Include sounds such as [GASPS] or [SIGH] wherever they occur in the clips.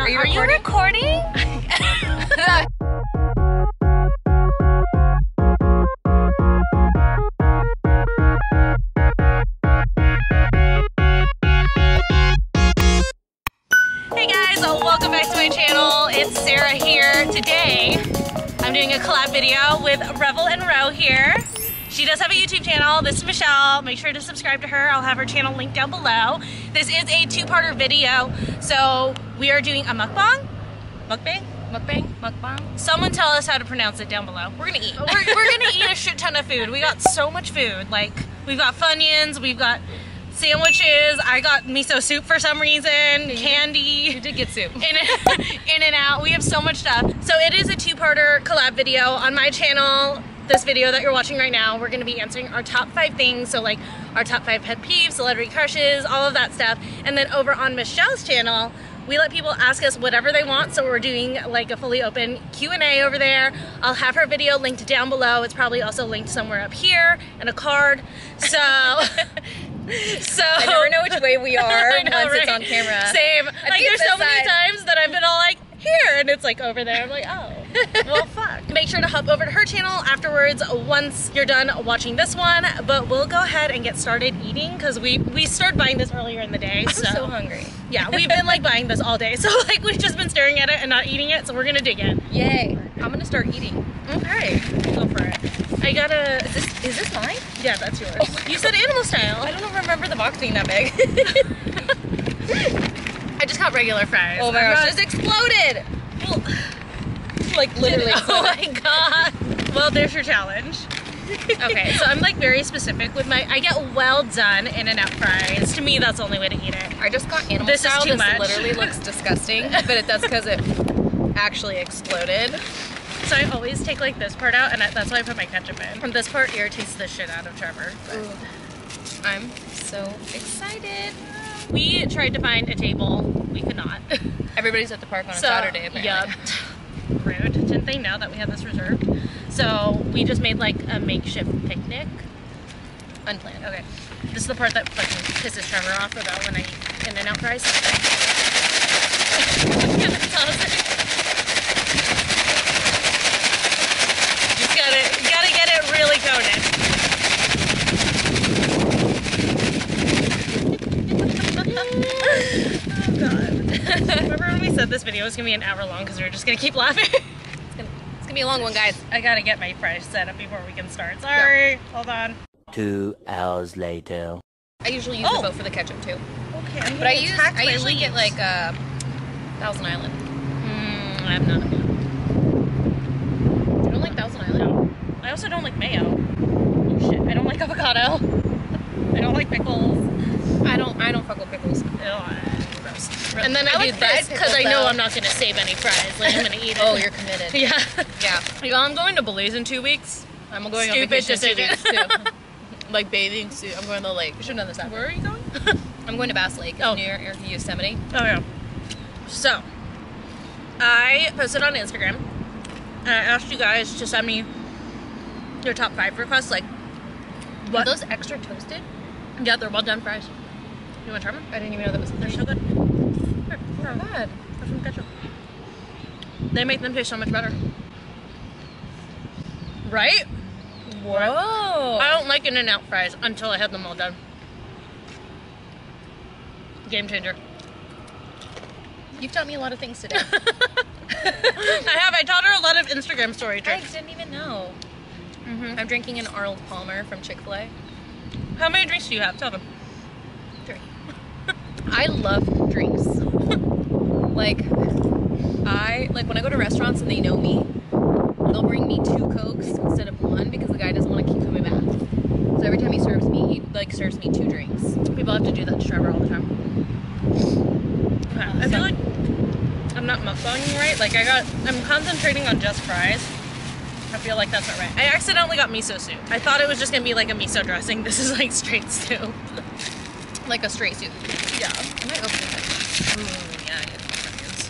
Are you Are you recording? [LAUGHS] Hey guys, uh, welcome back to my channel. It's Sarah here. Today, I'm doing a collab video with Revel and Row here. She does have a YouTube channel. This is Michelle. Make sure to subscribe to her. I'll have her channel linked down below. This is a two-parter video. So we are doing a mukbang. Mukbang? Mukbang? Mukbang? Someone tell us how to pronounce it down below. We're gonna eat. We're, we're gonna [LAUGHS] eat a shit ton of food. We got so much food. Like, we've got Funyuns, we've got sandwiches, I got miso soup for some reason, candy. You did get soup. in, [LAUGHS] In-N-Out. We have so much stuff. So it is a two-parter collab video on my channel. This video that you're watching right now, we're gonna be answering our top five things. So like our top five pet peeves, celebrity crushes, all of that stuff. And then over on Michelle's channel, we let people ask us whatever they want. So we're doing like a fully open Q&A over there. I'll have her video linked down below. It's probably also linked somewhere up here and a card. So, [LAUGHS] so. I never know which way we [LAUGHS] are know, once it's on camera. Same. I like there's so many side. times that I've been all like here, and it's like over there. I'm like, oh, well, fuck. Make sure to hop over to her channel afterwards once you're done watching this one. But we'll go ahead and get started eating because we we started buying this earlier in the day. I'm So, so hungry. yeah, we've been like buying this all day. [LAUGHS] So like we've just been staring at it and not eating it. So we're gonna dig in. Yay. I'm gonna start eating. Okay, go for it. I gotta. Is this is this mine? Yeah, that's yours. Oh you said animal style. I don't remember the box being that big. [LAUGHS] [LAUGHS] I just got regular fries. oh my gosh, this exploded! Well, [LAUGHS] Like literally [LAUGHS] oh my god. Well, there's your challenge. Okay, so I'm like very specific with my. I get well done In-N-Out fries. To me, that's the only way to eat it. I just got animal This is style. too this much. literally looks [LAUGHS] disgusting, but it, that's because it actually exploded. So I always take like this part out, and I, that's why I put my ketchup in. And this part irritates the shit out of Trevor. but- I'm so excited. We tried to find a table. We could not. Everybody's at the park on a So, Saturday apparently. Yup. Rude. Didn't they know that we had this reserved? So we just made like a makeshift picnic. Unplanned. Okay. This is the part that pisses Trevor off about when I eat In-N-Out fries. [LAUGHS] Gotta, you gotta get it really coated. oh god. Remember when we said this video was gonna be an hour long because we were just gonna keep laughing? [LAUGHS] It's gonna, it's gonna be a long one, guys. I gotta get my fries set up before we can start. Sorry. Hold on. Two hours later. I usually use Oh. the boat for the ketchup too. Okay, I'm But I use I by usually get leaves. like uh, Thousand Island. Mm, I'm not. You don't like Thousand Island? No. I also don't like mayo. Oh shit. I don't like avocado. [LAUGHS] I don't like pickles. I don't I don't fuck with pickles. Ew, gross. Really? And then I, I do like fried this because I know though. I'm not gonna save any fries. Like I'm gonna eat oh, it. Oh, you're committed. [LAUGHS] yeah. Yeah. Y'all, I'm going to Belize in two weeks. I'm going Stupid on vacation in two weeks, too. [LAUGHS] like bathing suit. I'm going to the lake. You should have done this after. Where are you going? [LAUGHS] I'm going to Bass Lake. Oh. near Yosemite. Oh yeah. So, I posted on Instagram and I asked you guys to send me your top five requests. Like, Are what? those extra toasted? Yeah, they're well done fries. You want to try them? I didn't even know that was They're so good. Here, here, Not bad. have some ketchup. They make them taste so much better. Right? Whoa. I don't like In-N-Out fries until I have them all done. Game changer. You've taught me a lot of things today. [LAUGHS] I have. I taught her a lot of Instagram story I didn't even know. hmm I'm drinking an Arnold Palmer from Chick Fil A. How many drinks do you have? Tell them. Three. [LAUGHS] I love drinks. Like, I like when I go to restaurants and they know me, they'll bring me two cokes instead of one because the guy doesn't want to keep coming back. So every time he serves me, he like serves me two drinks. People have to do that to Trevor all the time. I feel like I'm not mukbanging right. Like I got, I'm concentrating on just fries. I feel like that's not right. I accidentally got miso soup. I thought it was just gonna be like a miso dressing. [LAUGHS] This is like straight soup. Like a straight soup. Yeah. I might open it. Mm, yeah, yeah.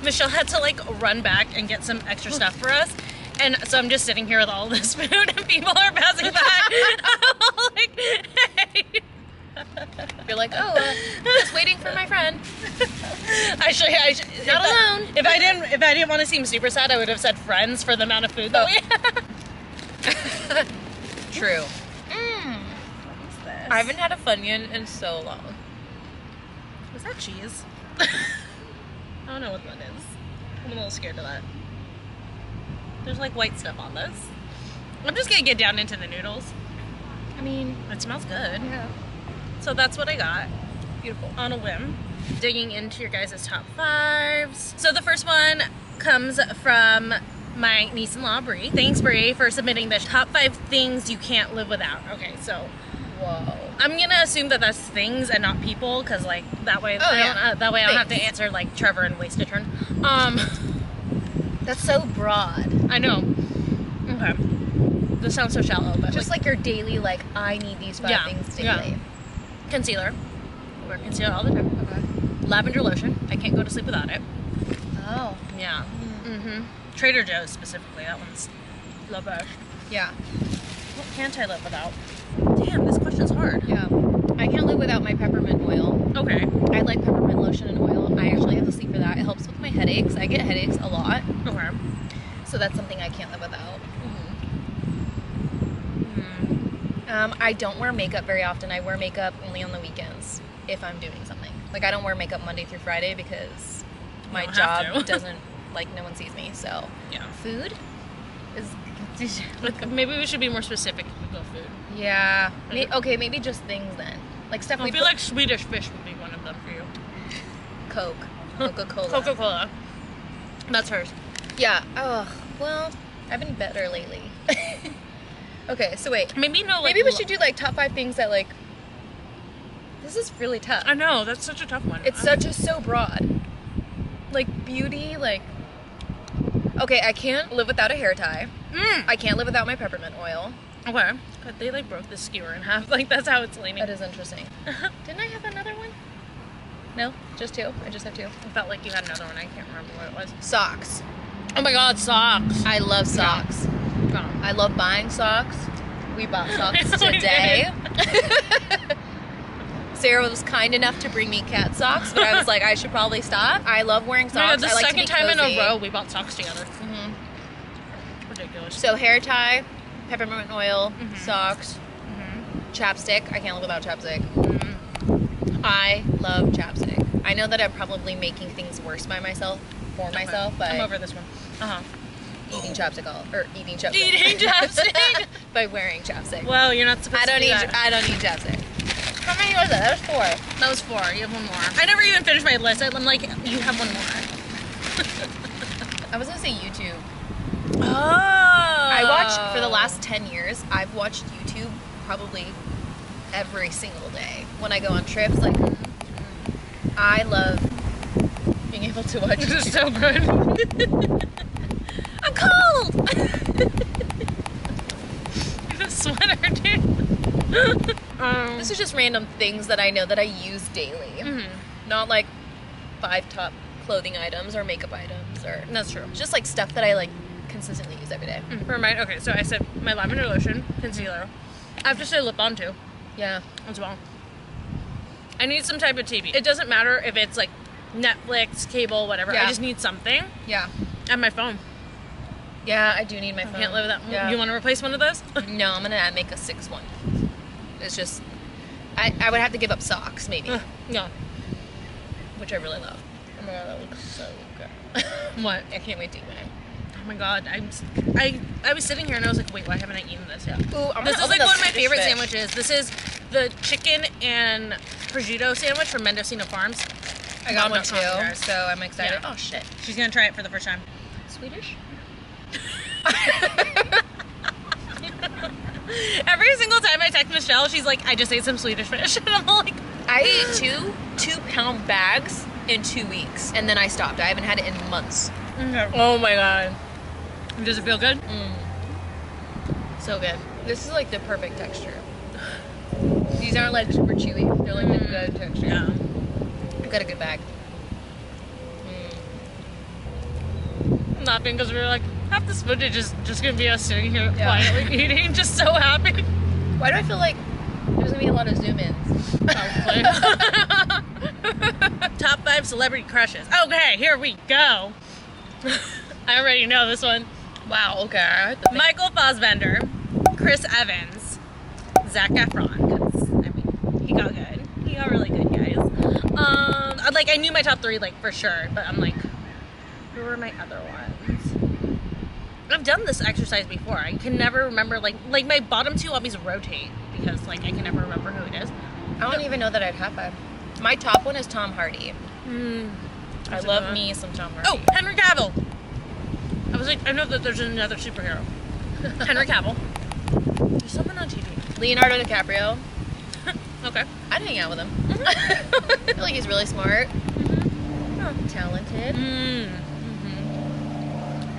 Michelle had to like run back and get some extra stuff for us. And so I'm just sitting here with all [LAUGHS] this food and people are passing by. Like, [LAUGHS] hey. You're like, oh, uh, just waiting for my friend. I should. I should Not if I- alone. if I didn't, if I didn't want to seem super sad, I would have said friends for the amount of food that Oh. we had. [LAUGHS] True. This? I haven't had a Funyun in so long. Was that cheese? I don't know what that is. I'm a little scared of that. There's like white stuff on this. I'm just gonna get down into the noodles. I mean, It smells good. yeah. So that's what I got Beautiful. on a whim. Digging into your guys' top fives. So the first one comes from my niece-in-law Brie. Thanks Brie for submitting the top five things you can't live without. Okay, so Whoa. I'm gonna assume that that's things and not people, because like that way, Oh, I don't, uh, that way I don't have to answer like Trevor and waste a turn. Um, That's so broad. I know. Okay, this sounds so shallow, but Just like your daily, like, I need these five Yeah, things yeah. daily. concealer. I wear concealer all the time. Okay. Lavender lotion. I can't go to sleep without it. Oh. Yeah. Mm-hmm. Trader Joe's specifically. That one's the best. Yeah. What can't I live without? Damn, this question's hard. Yeah. I can't live without my peppermint oil. Okay. I like peppermint lotion and oil. I actually have to sleep for that. It helps with my headaches. I get headaches a lot. Okay. So that's something I can't live without. Mm. Um, I don't wear makeup very often. I wear makeup only on the weekends if I'm doing something. Like I don't wear makeup Monday through Friday because my job [LAUGHS] doesn't like no one sees me. So Yeah. food is [LAUGHS] maybe we should be more specific go food. Yeah. May- okay, maybe just things then. Like stuff I we feel put- like Swedish fish would be one of them for you. Coke, Coca Cola. Coca Cola. That's hers. Yeah. Oh well, I've been better lately. [LAUGHS] okay, so wait. Maybe no. Like, Maybe we should do like top five things that like. This is really tough. I know that's such a tough one. It's such a so broad. Like beauty, like. Okay, I can't live without a hair tie. Mm. I can't live without my peppermint oil. Okay. but they like broke the skewer in half. [LAUGHS] Like that's how it's leaning. That is interesting. [LAUGHS] Didn't I have another one? No, just two. I just have two. I felt like you had another one. I can't remember what it was. Socks. Oh my God, socks. I love socks. No. I love buying socks. We bought [LAUGHS] socks today. Sarah was kind enough to bring me cat socks, but I was like, I should probably stop. I love wearing Oh socks. the I like second time in a row we bought socks together. Mm-hmm. Ridiculous. So hair tie, peppermint oil, Mhm. socks, Mhm. chapstick. I can't live without chapstick. Mhm. I love chapstick. I know that I'm probably making things worse by myself for myself, but I'm over this one. Uh huh. eating chapstick all or eating chapstick. Eating [LAUGHS] chapstick. [LAUGHS] by wearing chapstick. well, you're not supposed I don't do need. that. I don't need chapstick. How many was it? That was four. That was four. You have one more. I never even finished my list. I'm like, you have one more. [LAUGHS] I was gonna say YouTube. Oh. I watched for the last ten years. I've watched YouTube probably every single day when I go on trips. Like, I love being able to watch. [LAUGHS] This is so good. [LAUGHS] I'm cold. [LAUGHS] the sweater, dude. um, this is just random things that I know that I use daily. mhm. Not like five top clothing items or makeup items or That's true. just like stuff that I like consistently use every day. Mm-hmm. For mine, okay, so I said my lavender lotion, concealer. I have to say lip balm too, Yeah. as well. I need some type of TV. It doesn't matter if it's like Netflix, cable, whatever. I just need something. Yeah. And my phone. Yeah, I do need my I phone. can't live without. Yeah. You want to replace one of those? [LAUGHS] No, I'm gonna make a six one. It's just, I, I would have to give up socks maybe, no. which I really love. Oh my god, that looks so good. [LAUGHS] What? I can't wait to eat mine. Oh my god, I'm. s- I I was sitting here and I was like, wait, why haven't I eaten this yet? Ooh, I'm This is like one of my favorite fish. sandwiches. This is the chicken and prosciutto sandwich from Mendocino Farms. I got one too, you so I'm excited. Yeah. Oh shit, She's gonna try it for the first time. Swedish? [LAUGHS] Every single time I text Michelle, she's like, I just ate some Swedish fish. [LAUGHS] And I'm like, I ate two two pound bags in two weeks, and then I stopped. I haven't had it in months. Mm-hmm. oh my god. Does it feel good? Mm. So good. This is like the perfect texture. [SIGHS] These aren't like super chewy. They're like the good texture. Yeah. I got a good bag. Mm. Laughing because we were like, half this footage is just gonna be us sitting here Yeah. quietly [LAUGHS] eating, just so happy. Why do I feel like there's gonna be a lot of zoom ins. [LAUGHS] Top five celebrity crushes. Okay, here we go. [LAUGHS] I already know this one. Wow. Okay. I have to think. Michael Fassbender, Chris Evans, Zac Efron. 'cause, I mean, he got good. He got really good, guys. Um, I- like I knew my top three, like for sure, but I'm like, who were my other ones? I've done this exercise before. I can never remember like like my bottom two always rotate because like I can never remember who it is. I don't even know that I'd have five. My top one is Tom Hardy. Hmm. I love me some Tom Hardy. Oh, Henry Cavill. I was like, I know that there's another superhero. [LAUGHS] Henry Cavill. There's someone on TV. Leonardo DiCaprio. [LAUGHS] Okay. I'd hang out with him. I feel [LAUGHS] like he's really smart, Mhm. talented, Mm.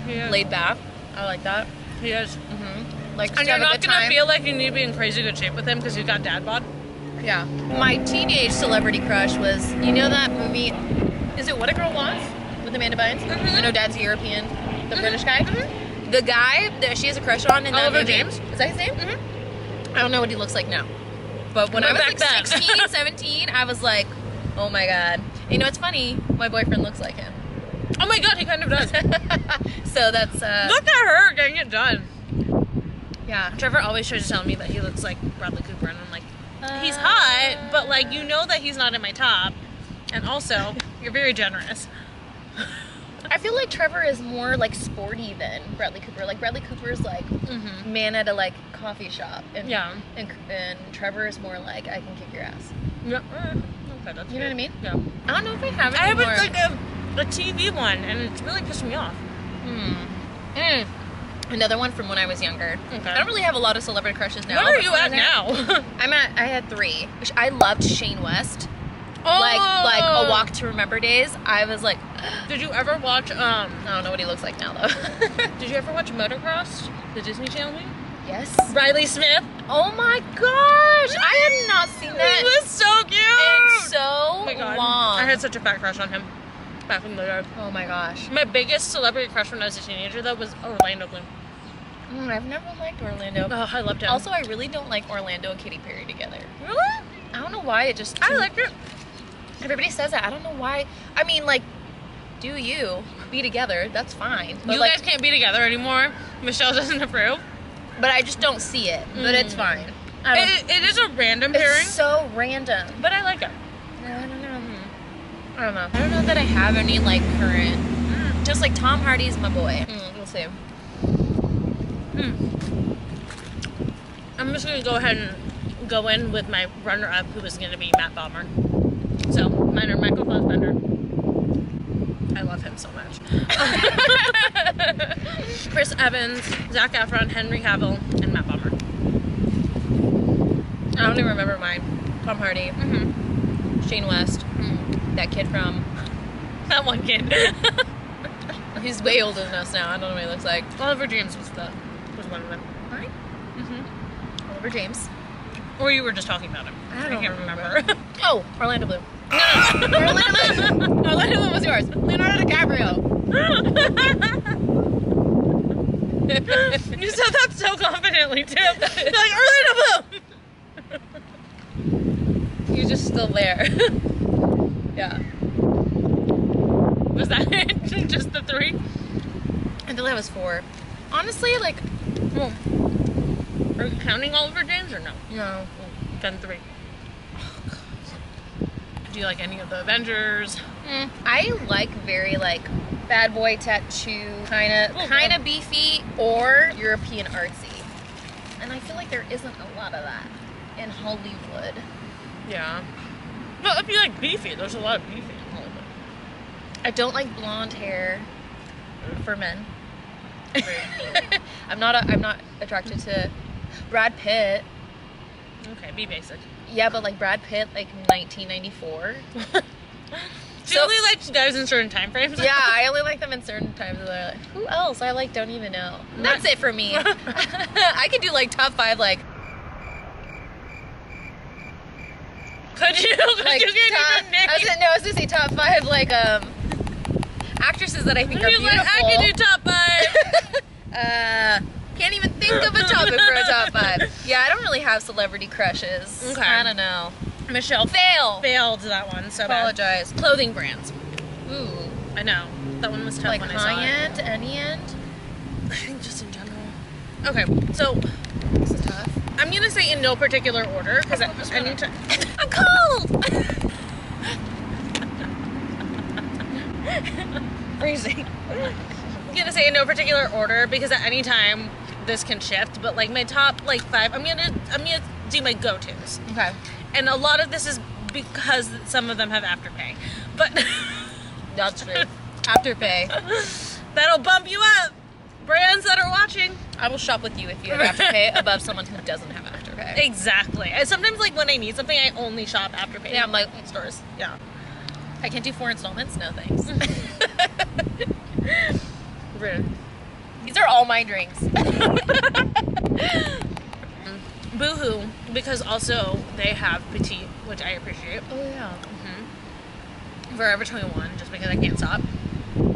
He is. laid back. I like that. He is. hmm Like, And you're not gonna time. feel like you need to be in crazy good shape with him because he's got dad bod. Yeah. My teenage celebrity crush was, you know that movie, is it What a Girl Wants? With Amanda Bynes? Mhm. I know Dad's European, the British guy. The guy that she has a crush on in that Oliver movie- James? Is that his name? Mhm. I don't know what he looks like now. But when I was back like then. 16, [LAUGHS] 17, I was like, oh my god. You know, it's funny. My boyfriend looks like him. Oh my god, he kind of does. [LAUGHS] so that's, uh, Look at her getting it done. yeah. Trevor always tries to tell me that he looks like Bradley Cooper, and I'm like, he's Uh, hot, but like you know that he's not in my top, and also [LAUGHS] you're very generous. I feel like Trevor is more like sporty than Bradley Cooper. Like Bradley Cooper's like Mm-hmm. man at a like coffee shop, and Yeah. and, and Trevor is more like I can kick your ass. Yeah. Okay, that's You know what I mean? Yeah. I don't know if I have I have a, like a, a TV one, and it's really pissed me off. Hmm. Mm. Another one from when I was younger. Okay. I don't really have a lot of celebrity crushes now. Where are you at now? [LAUGHS] I'm at. I had three. I loved Shane West. Oh, Like like a Walk to Remember days. I was like, Did you ever watch? Um, I don't know what he looks like now though. [LAUGHS] did you ever watch Motocross, the Disney Channel movie? yes. Riley Smith. Oh my gosh! I have not seen that. He was so cute. in so oh my god, long. I had such a fat crush on him back in the day. oh my gosh. My biggest celebrity crush when I was a teenager though was Orlando Bloom. Mm, I've never liked Orlando. Oh, I loved him. Also, I really don't like Orlando and Katy Perry together. really? I don't know why. It just I liked it. Everybody says that. I don't know why. I mean, like, do you be together? That's fine. But you like, guys can't be together anymore. Michelle doesn't approve. but I just don't see it. But it's Mm. fine. It, it is a random pairing, it's so random. but I like it. I don't know. I don't know. I don't know that I have any like current. Mm, Just like Tom Hardy's my boy. Mm, we'll see. I'm just gonna go ahead and go in with my runner-up, who is gonna be Matt Bomer. So Michael Fassbender. I love him so much. [LAUGHS] Chris Evans, Zac Efron, Henry Cavill, and Matt Bomer. I don't even remember mine. Tom Hardy, Mm-hmm. Shane West, that kid from. [LAUGHS] That one kid. [LAUGHS] He's way older than us now. I don't know what he looks like. Oliver James was the was one of them. Right? Mm-hmm. Oliver James. Or you were just talking about him. I don't can't remember. remember. Oh, Orlando Bloom. Orlando Bloom. Orlando Bloom was yours. Leonardo DiCaprio. you said that so confidently too. You're like Orlando Bloom. He's just still there. [LAUGHS] yeah. Was that it? [LAUGHS] just the three? I feel that was four. Honestly, like, Well, are you counting Oliver James or no? no. Then three. Do you like any of the Avengers? Mm, I like very like bad boy tattoo, kind of Oh, kind of beefy or European artsy. And I feel like there isn't a lot of that in Hollywood. Yeah. Well, if you like beefy, there's a lot of beefy in Hollywood. I don't like blonde hair for men. [LAUGHS] I'm not. A, I'm not attracted to Brad Pitt. Okay, be basic. Yeah, but like Brad Pitt, like 1994. [LAUGHS] She So- only likes guys in certain time frames. yeah, [LAUGHS] I only like them in certain times. of their life. Who else I like? Don't even know. That's it for me. [LAUGHS] I could do like top five, like Could you? Like top? I was no, I was gonna say top five, like um actresses that I think are beautiful. like, I could do top five. uh, can't even think of a topic for a [LAUGHS] top five. Yeah, I don't really have celebrity crushes. Okay. I don't know. Michelle Fail. failed that one so bad. Apologize. Clothing brands. Ooh. I know. That one was tough Like when I saw high it. end, any end? I think just in general. Okay, so This is tough. I'm gonna say in no particular order because I, I need to. [LAUGHS] I'm cold. [LAUGHS] Freezing. I'm gonna say in no particular order because at any time this can shift. But like my top like five, I'm gonna I'm gonna do my go tos, Okay. and a lot of this is because some of them have afterpay, but [LAUGHS] That's true. [LAUGHS] Afterpay. that'll bump you up. Brands that are watching. I will shop with you if you have Afterpay [LAUGHS] above someone who doesn't have Afterpay. Exactly. And sometimes like when I need something, I only shop afterpay. Yeah, I'm like, stores. Yeah. I can't do four installments. No thanks. Rude. These are all my drinks. [LAUGHS] Boohoo, because also they have petite, which I appreciate. Oh yeah. Mm-hmm. Forever 21, just because I can't stop.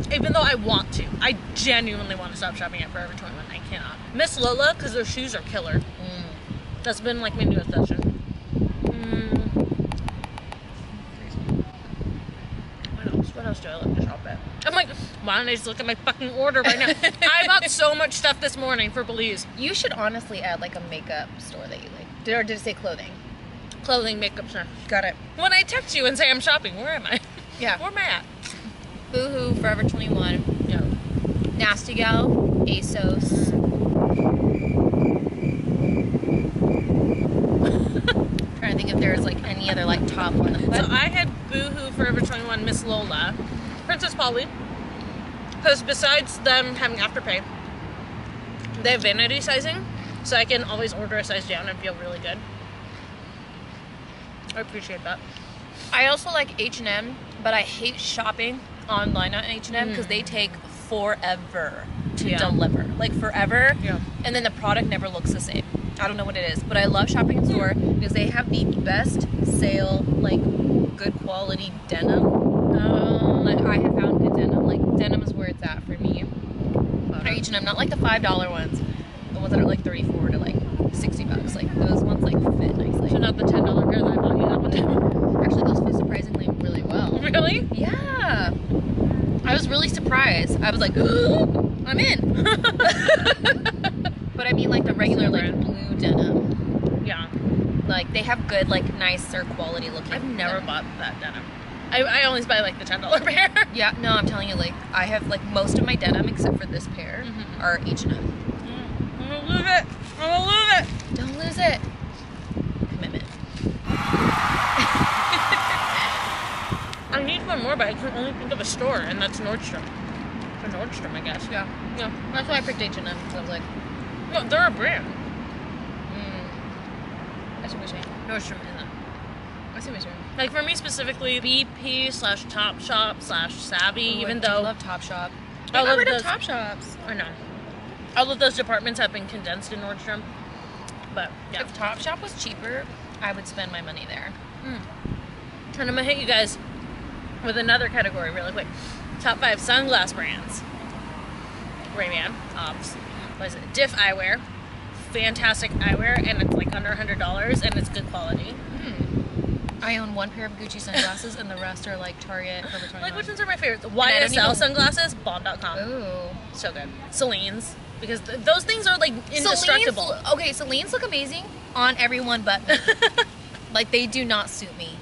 Even though I want to. I genuinely want to stop shopping at Forever 21. I cannot. Miss Lola, because their shoes are killer. Mm. That's been like my new obsession. Mm. What else? What else do I like to shop at? I'm like, why don't I just look at my fucking order right now? [LAUGHS] I bought so much stuff this morning for Belize. You should honestly add like a makeup store that you like. Did, or did it say clothing? Clothing, makeup stuff. Got it. When I text you and say I'm shopping, where am I? Yeah. [LAUGHS] Where am I at? Boohoo, Forever 21, Yeah. Nasty Gal, ASOS. [LAUGHS] Trying to think if there's like any other like top one. So I had Boohoo Forever 21 Miss Lola, Princess Polly, because besides them having Afterpay, they have vanity sizing, so I can always order a size down and feel really good. I appreciate that. I also like H&M, but I hate shopping online on H&M because they take forever to Yeah. deliver. Like forever. Yeah. And then the product never looks the same. I don't know what it is, but I love shopping in store because they have the best sale, like good quality denim. Um, like I have found denim. Like denim is where it's at for me. At H&M, not like the five dollar ones, the ones that are like thirty four to like sixty bucks. Like those ones like fit nicely. So not the ten dollar pair that I bought you that one time. Actually, those fit surprisingly really well. [LAUGHS] really? Yeah. I was really surprised. I was like, [GASPS] I'm in. [LAUGHS] but I mean, like the regular, like blue denim. Yeah. Like they have good, like nicer quality looking. I've never denim. bought that denim. I, I always buy like the ten dollar [LAUGHS] pair. Yeah, no, I'm telling you, like I have like most of my denim except for this pair Mhm. are H and M. I'm gonna lose it. I'm gonna lose it. Don't lose it. Commitment. [LAUGHS] I need one more, but I can only think of a store, and that's Nordstrom. For Nordstrom, I guess. Yeah, Yeah. that's why I picked H and M. I was like, No, they're a brand. mm. What you're saying. Nordstrom isn't. I see what you're. Like for me specifically, BP slash Top Shop slash Savvy. Ooh, even I though love Topshop. I I love those- Top Shops. I know all of those departments have been condensed in Nordstrom, but yeah. If Topshop was cheaper, I would spend my money there. And I'm gonna hit you guys with another category really quick. Top five sunglass brands. Ray-Ban. What is it? Diff Eyewear. Fantastic eyewear, and it's like under hundred dollars, and it's good quality. I own one pair of Gucci sunglasses, and the rest are like Target, Forever 21. Like which ones are my favorites? YSL even- sunglasses, Bomb.com. Ooh. So good. Celine's because th- those things are like indestructible. Celine's- okay, Celine's look amazing on everyone but me. [LAUGHS] like they do not suit me.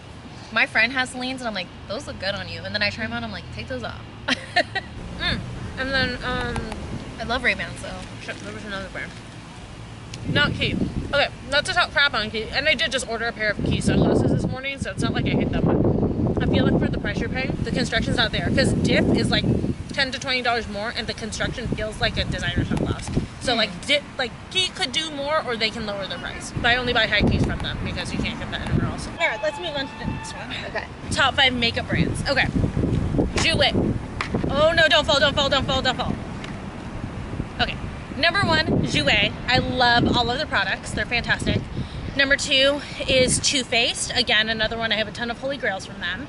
My friend has Celine's, and I'm like, those look good on you. And then I try them on, I'm like, take those off. [LAUGHS] Mm. And then um, I love Ray Bans though. there was another brand. Not Quay. Okay, not to talk crap on Quay. And I did just order a pair of Quay sunglasses morning, so it's not like I hate them. But I feel like for the price you're paying, the construction's not there. Because Diff is like ten to twenty dollars more, and the construction feels like a designer shop sunglass. So hmm. like Diff, like Quay could do more, or they can lower their price. But I only buy high keys from them because you can't get that anywhere else. All right, let's move on to the next one. Okay. Top five makeup brands. Okay. Jouer. Oh no, don't fall, don't fall, don't fall, don't fall. Okay. Number one, Jouer. I love all of their products. They're fantastic. Number two is Too Faced. Again, another one. I have a ton of holy grails from them.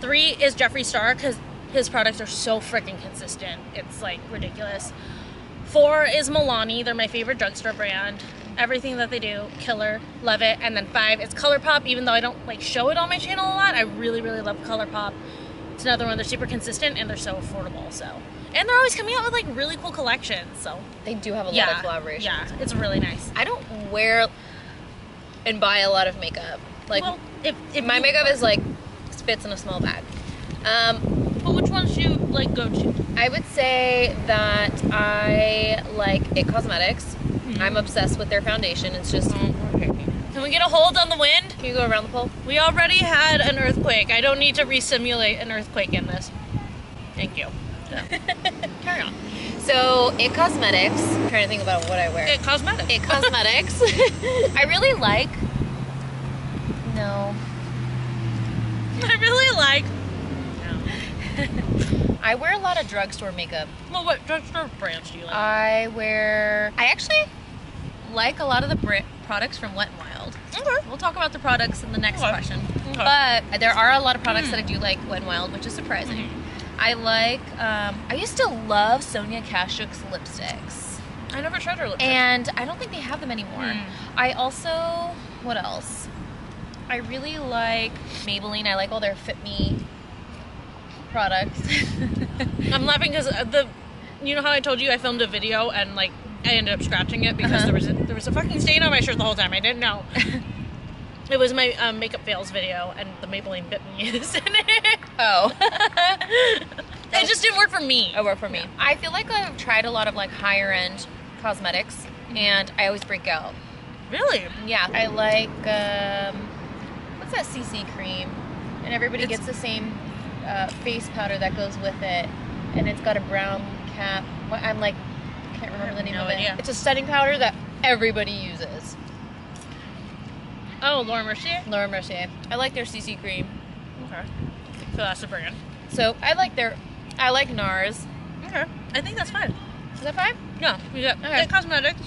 Three is Jeffree Star because his products are so freaking consistent. It's like ridiculous. Four is Milani. They're my favorite drugstore brand. Everything that they do, killer, love it. And then five is ColourPop. Even though I don't like show it on my channel a lot, I really, really love ColourPop. It's another one. They're super consistent and they're so affordable. So, and they're always coming out with like really cool collections. So, They do have a yeah, lot of collaborations. yeah, it's really nice. I don't wear and buy a lot of makeup. Like well, if, if my makeup is like fits in a small bag. Um, But which ones do you like go to? I would say that I like It Cosmetics. I'm obsessed with their foundation. It's just. Can we get a hold on the wind? Can you go around the pole? We already had an earthquake. I don't need to re-simulate an earthquake in this. Thank you. [LAUGHS] Carry on. So It Cosmetics. I'm trying to think about what I wear. It cosmetics. It Cosmetics. [LAUGHS] I really like. No, I really like. No. [LAUGHS] I wear a lot of drugstore makeup. Well, what drugstore brands do you like? I wear. I actually like a lot of the br- products from Wet n Wild. okay. We'll talk about the products in the next Okay. question. Okay. But there are a lot of products that I hmm. do like Wet n Wild, which is surprising. Hmm. I like. Um, I used to love Sonia Kashuk's lipsticks, I never tried her lipstick. and I don't think they have them anymore. Hmm. I also. What else? I really like Maybelline. I like all their Fit Me products. [LAUGHS] I'm laughing because the, you know how I told you I filmed a video and like I ended up scratching it because Uh-huh. there was a, there was a fucking stain on my shirt the whole time. I didn't know. [LAUGHS] it was my um, makeup fails video and the Maybelline Fit Me is in it. Oh. [LAUGHS] It just didn't work for me. It worked for me. I feel like I've tried a lot of like higher end cosmetics, and I always break out. Really? Yeah, I like um, what's that CC cream, and everybody It's- gets the same uh, face powder that goes with it, and it's got a brown cap. What- I'm like, can't remember the name no of it. idea. It's a setting powder that everybody uses. Oh, Laura Mercier. Laura Mercier. I like their CC cream. Okay. So that's the brand. So I like their, I like NARS. Okay. I think that's fine. Is that fine? Yeah. We got Okay. It Cosmetics,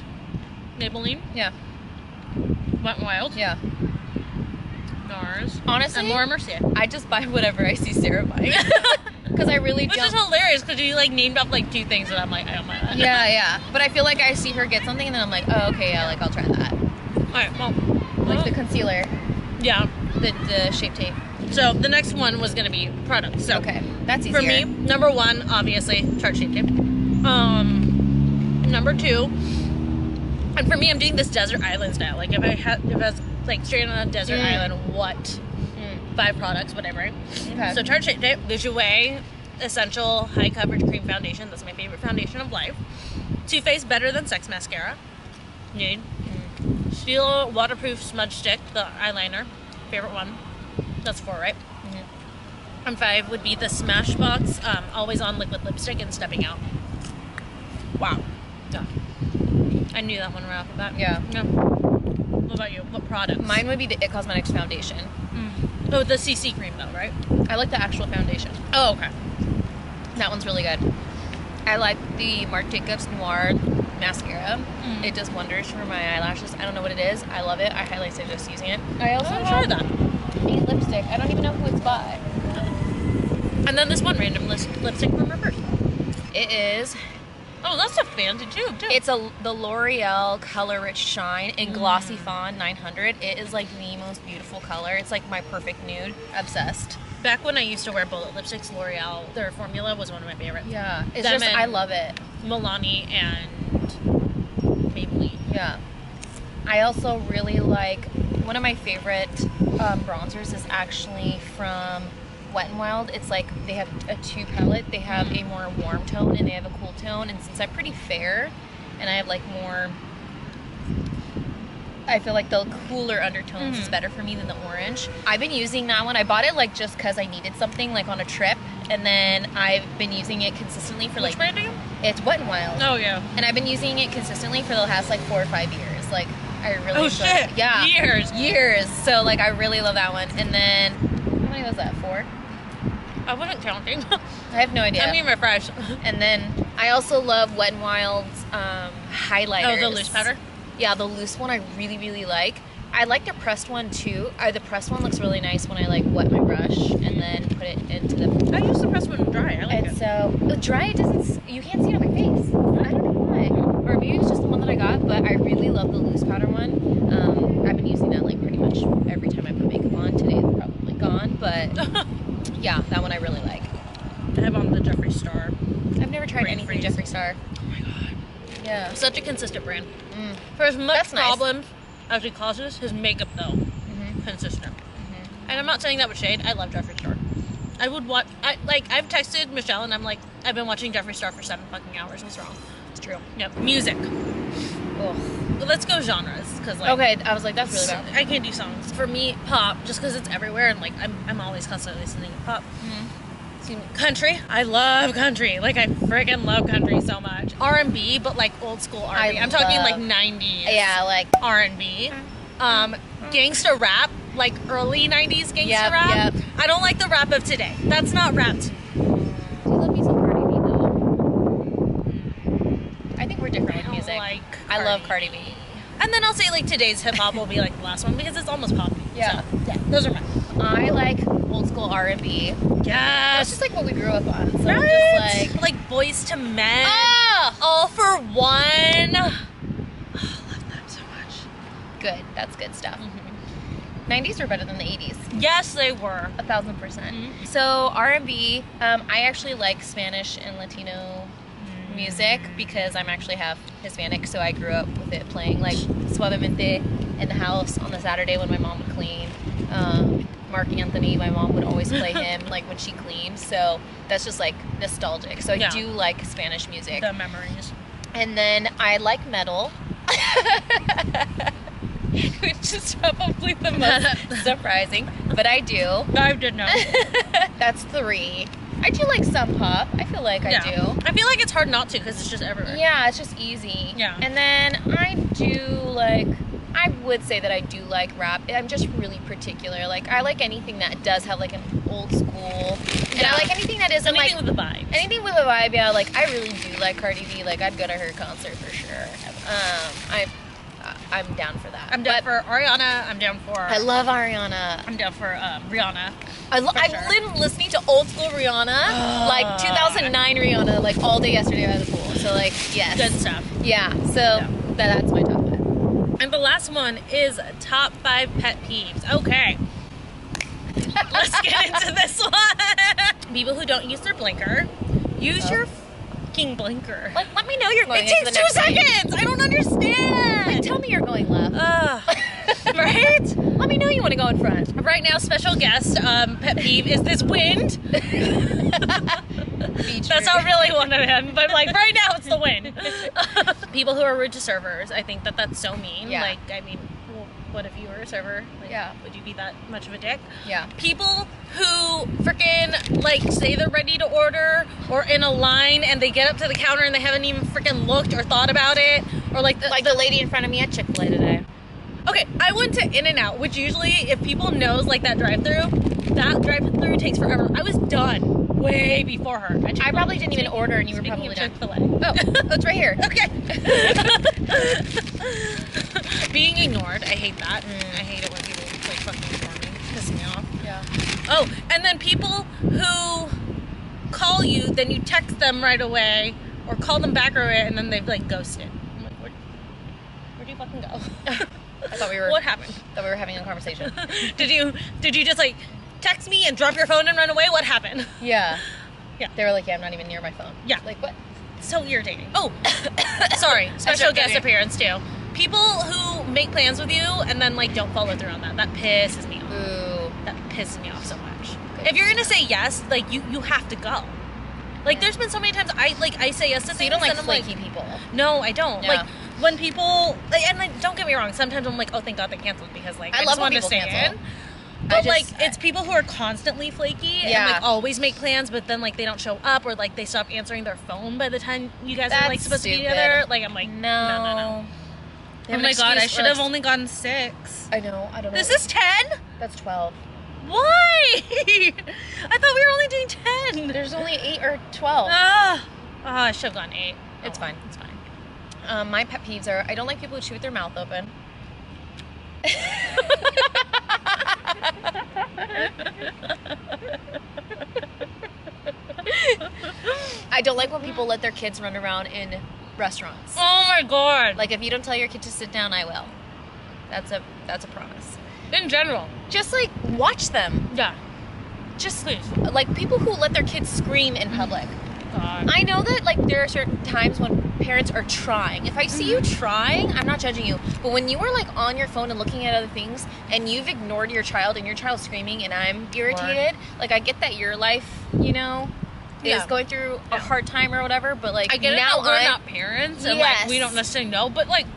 Maybelline, Yeah. Wet n Wild, Yeah. NARS, Honestly, and Laura Mercier. I just buy whatever I see Sarah buying. [LAUGHS] Because I really Which don't. Which is hilarious because you like named off like two things and I'm like, oh I don't mind that. yeah, yeah. But I feel like I see her get something and then I'm like, oh, okay, yeah, like I'll try that. Alright, well. Like the concealer, yeah. the, the shape tape. So the next one was gonna be products. So Okay, that's easier. for me, number one, obviously, Tarte shape tape. Um, number two, and for me, I'm doing this desert island style. Like if I had, if I was like straight on a desert Mm. island, what Mm, five products whatever. Okay. So Tarte Shape Tape, Jouer Essential High Coverage Cream Foundation. That's my favorite foundation of life. Too Faced Better Than Sex Mascara. Need. Stila Waterproof Smudge Stick, the eyeliner. Favorite one. That's four, right? Mhm. And five would be the Smashbox um, Always On Liquid Lipstick and Stepping Out. Wow. Yeah. I knew that one right off the bat. Yeah. What about you? What product? Mine would be the It Cosmetics foundation. Oh, the CC cream though, right? I like the actual foundation. Oh, okay. That one's really good. I like the Marc Jacobs Noir mascara. Mm. It does wonders for my eyelashes. I don't know what it is. I love it. I highly suggest using it. I also Oh, have that. A lipstick. I don't even know who it's by. And then this one random lipstick from her purse. It is. Oh, that's a fancy tube too. It's a the L'Oreal Color Rich Shine in Mm. Glossy Fawn 900. It is like the most beautiful color. It's like my perfect nude. Obsessed. back when I used to wear bullet lipsticks. L'Oreal, their formula was one of my favorites. Yeah. It's Them just I love it. Milani and Maybelline. Yeah. I also really like one of my favorite um, bronzers is actually from Wet n Wild. It's like they have a two palette. They have a more warm tone and they have a cool tone. And since I'm pretty fair, and I have like more, I feel like the cooler undertones is Mhm. better for me than the orange. I've been using that one. I bought it like just because I needed something like on a trip, and then I've been using it consistently for like. Which brand you? it's Wet n Wild. Oh yeah. And I've been using it consistently for the last like four or five years. Like I really Oh enjoy shit. Yeah. Years. Years. So like I really love that one. And then how many was that? Four? I wasn't counting. I have no [LAUGHS] idea. I mean my fries. and then I also love Wet n Wild's um, highlighters. Oh, the loose powder. Yeah, the loose one I really really like. I like the pressed one too. Uh, the pressed one looks really nice when I like wet my brush and then put it into the. I use the pressed one dry. I like And it. so dry it doesn't. You can't see it on my face. I don't know why. Or maybe it's just the one that I got, but I really love the loose powder one. Um, I've been using that like pretty much every time I put makeup on. Today it's probably gone, but [LAUGHS] yeah, that one I really like. I have on the Jeffree Star. I've never tried Brain anything. Jeffree Star. Oh my god. Yeah. Such a consistent brand. Mm. For as much That's nice. problems as he causes, his makeup though, hmm consistent. And I'm not saying that with shade. I love Jeffree Star. I would watch. I like. I've texted Michelle and I'm like, I've been watching Jeffree Star for seven fucking hours. What's wrong? True. Yep. Music. Ugh. Let's go genres, because like. Okay, I was like, that's really bad. I can't do songs. For me, pop, just because it's everywhere and like I'm, I'm always constantly listening to pop. Mhm. Excuse me. Country, I love country. Like I freaking love country so much. R and B, but like old school R and B. I'm talking like '90s. Yeah, like R and B. Um, gangsta rap, like early '90s gangster Yep, rap. yep. I don't like the rap of today. That's not rap. to me. Do you love me some Cardi B though? I think we're different with music. like I love Cardi B. And then I'll say like today's hip hop will be like the last one because it's almost poppy. Yeah. So, yeah, those are mine. I like old school R and B. Yeah. That's just like what we grew up on. So Right? Just like, like Boyz II Men. ah, All-4-One. [SIGHS] Oh, love them so much. good. That's good stuff. Mm-hmm. 90s were better than the 80s. Yes, they were. A thousand percent. Mhm. So R and B, um, I actually like Spanish and Latino music because I'm actually half Hispanic, so I grew up with it playing like Suavemente in the house on the Saturday when my mom would clean. Um, Marc Anthony, my mom would always play [LAUGHS] him like when she cleaned, so that's just like nostalgic. So I Yeah. do like Spanish music, The memories. and then I like metal. [LAUGHS] Which is probably the most [LAUGHS] surprising, but I do. I did know. That's three. I do like some pop. I feel like I do. I feel like it's hard not to because it's just everywhere. Yeah, it's just easy. Yeah. And then I do like I would say that I do like rap. I'm just really particular. Like I like anything that does have like an old school. And Yeah. I like anything that isn't Anything like with the vibe. anything with a vibe. Yeah, like I really do like Cardi B. Like I'd go to her concert for sure. Um, I I'm down for that. I'm down But for Ariana. I'm down for. I love Ariana. I'm down for um, Rihanna. I I've sure. been listening to old school Rihanna, like ah. 2009 Rihanna, like all day yesterday by the pool. So like, yes, Good stuff. yeah. So that, that's my top five. And the last one is top five pet peeves. Okay. [LAUGHS] Let's get into this [LAUGHS] one. People who don't use their blinker, use Oh. your fucking blinker. Like, let me know you're going. it takes two seconds. I don't understand. Like, tell me you're going left. Ugh. [LAUGHS] right? let me know you want to go in front. Right now, special guest um, pet peeve is this wind. [LAUGHS] [LAUGHS] That's not really one of them, but like right now it's the wind. People who are rude to servers, I think that that's so mean. Yeah. Like, I mean, what if you were a server? Like, Yeah. Would you be that much of a dick? Yeah. People who freaking like say they're ready to order or in a line and they get up to the counter and they haven't even freaking looked or thought about it or like the, Like the lady in front of me at Chick Fil A today. Okay, I went to In-N-Out, which usually, if people knows like that drive-through, that drive-through takes forever. I was done way before her. at I probably didn't even order, and you were probably of. Chick-fil-A. Oh, it's right here. Okay. [LAUGHS] Being ignored, I hate that. Mm. I hate it when people like fucking ignore me. Piss me off. Yeah. Oh, and then people who call you, then you text them right away, or call them back right away, and then they've like ghosted. I'm like, where, where'd you fucking go? [LAUGHS] I thought we were. [LAUGHS] what happened? That we were having a conversation. did you did you just like text me and drop your phone and run away? What happened? [LAUGHS] yeah. Yeah. They were like, "Yeah, I'm not even near my phone." Yeah. Like what? So irritating. Oh, [COUGHS] sorry. Special guest appearance too. People who make plans with you and then like don't follow through on that. That pisses me off. Ooh. That pisses me off so much. Good. If you're gonna say yes, like you you have to go. Like there's been so many times I like I say yes to So things you don't like flaky people. no, I don't. Yeah. Like when people like, and like, don't get me wrong. Sometimes I'm like, oh, thank God they canceled because like I I, love just when wanted to stay cancel. in. But just- like it's people who are constantly flaky and Yeah. like always make plans, but then like they don't show up or like they stop answering their phone by the time you guys are like That's supposed to be stupid. together. Like I'm like, no. no, no, no. Oh my God, I should have only gotten six. I know. I don't know. This is ten. That's twelve. Why? [LAUGHS] I thought we were only doing ten. There's only eight or twelve. Ah, oh, I should have gone eight. It's Oh, fine. It's fine. Um, my pet peeves are I don't like people who chew with their mouth open. I don't like when people let their kids run around in restaurants. Oh my god. Like if you don't tell your kid to sit down, I will. That's a that's a promise. in general. Just like watch them. Yeah. Just Please. like people who let their kids scream in public. God. I know that like there are certain times when parents are trying. If I see you mm-hmm. trying, I'm not judging you. But when you are like on your phone and looking at other things and you've ignored your child and your child's screaming and I'm irritated, like I get that your life, you know, is going through a Yeah. hard time or whatever, but like I get it now that we're I'm not parents and like we don't necessarily know, but like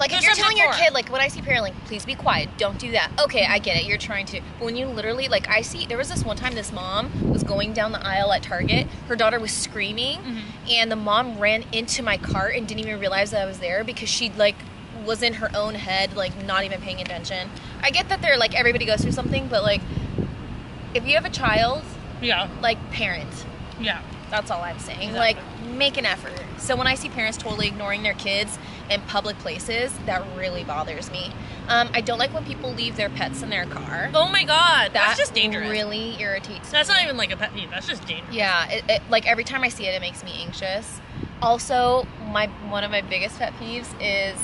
like if There's you're telling your kid like when I see parent like please be quiet, don't do that. Okay, I get it. You're trying to. But when you literally like I see there was this one time this mom was going down the aisle at Target. Her daughter was screaming Mm-hmm. and the mom ran into my cart and didn't even realize that I was there because she like was in her own head like not even paying attention. I get that they're like everybody goes through something, but like if you have a child, yeah, like parent. yeah. That's all I'm saying. Exactly. Like, make an effort. So when I see parents totally ignoring their kids in public places, that really bothers me. Um, I don't like when people leave their pets in their car. Oh my god, That that's just dangerous. Really irritates. me. That's not even like a pet peeve. That's just dangerous. Yeah, it, it, like every time I see it, it makes me anxious. Also, my one of my biggest pet peeves is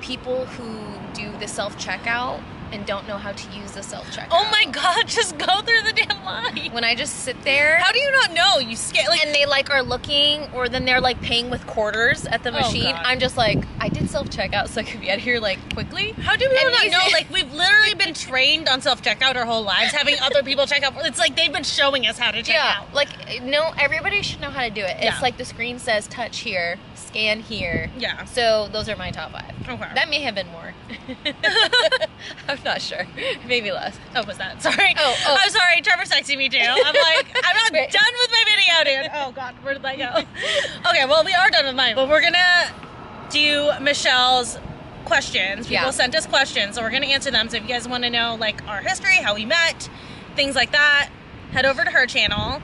people who do the self checkout and don't know how to use the self checkout. Oh my god, [LAUGHS] just go through the damn line. When I just sit there. How do you not know? You scared like and they like are looking or then they're like paying with quarters at the Oh, machine God. i'm just like i did self checkout so i could be out here like quickly How do people not know? [LAUGHS] Like we've literally been trained on self checkout our whole lives, having other people check out. It's like they've been showing us how to check yeah out. like no everybody should know how to do it Yeah. it's like the screen says touch here scan here Yeah. so those are my top five Okay. that may have been more [LAUGHS] i'm not sure maybe less Oh, was that? Sorry. Oh, oh. I'm sorry. Trevor texting me too. I'm like, I'm not Wait. done with my video, dude. Oh God, where did that go? [LAUGHS] Okay, well we are done with mine, but we're gonna do Michelle's questions. People Yeah. sent us questions, so we're gonna answer them. So if you guys want to know like our history, how we met, things like that, head over to her channel.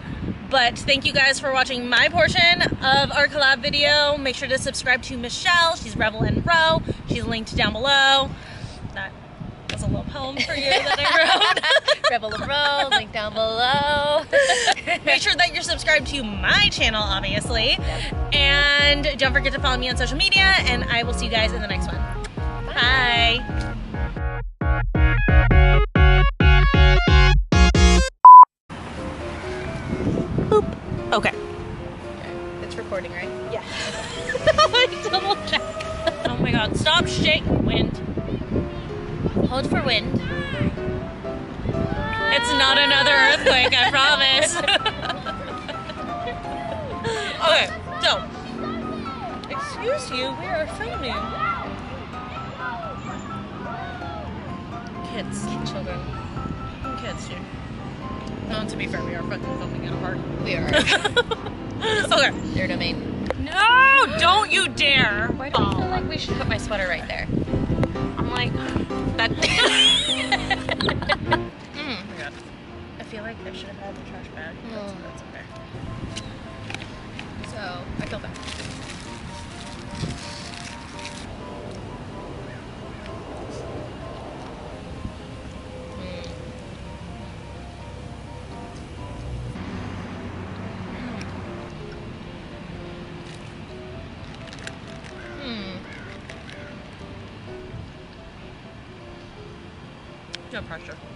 But thank you guys for watching my portion of our collab video. Make sure to subscribe to Michelle. She's Revel and Row. She's linked down below. That was a little poem for you that I wrote. [LAUGHS] Revel of row link down below [LAUGHS] Make sure that you're subscribed to my channel, obviously. And don't forget to follow me on social media, and I will see you guys in the next one. Bye. Boop. Okay. it's recording right Yeah. [LAUGHS] [LAUGHS] Double check. Oh my god, stop shaking wind. Hold for wind. It's not another earthquake, I promise. [LAUGHS] okay, so. Excuse you, we are filming. Kids. children Kids, dude. No, to be fair, we are fucking filming in a park. we are [LAUGHS] okay. their domain No, don't you dare. why do i feel like we should put my sweater right there I'm like that. [LAUGHS] [LAUGHS] mm. Oh my god. I feel like I should have had the trash bag. That's, that's okay. so i feel bad No pressure.